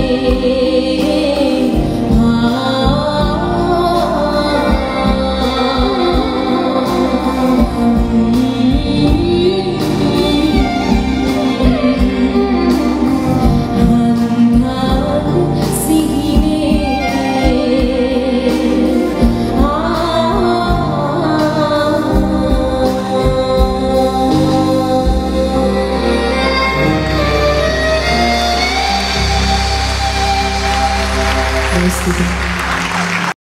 Deus. Спасибо.